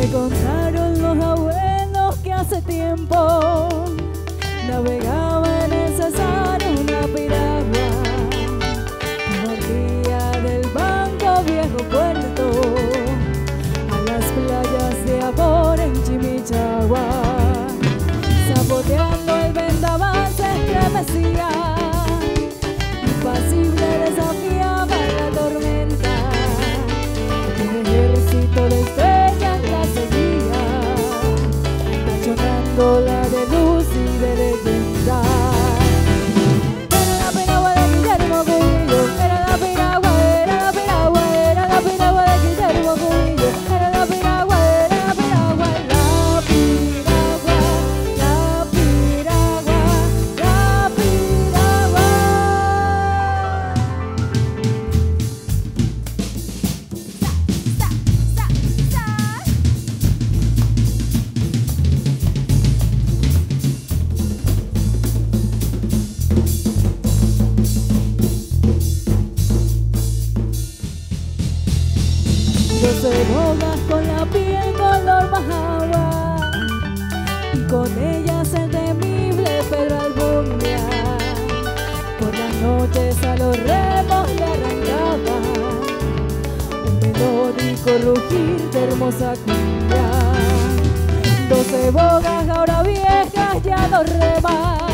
Me contaron los abuelos que hace tiempo navegaron. Sola de luz. Doce bogas con la piel color agua y con ellas el temible Pedro Albumbia. Por las noches a los remos le arrancaba un melódico rugir de hermosa cumbia. Doce bogas ahora viejas ya no reman,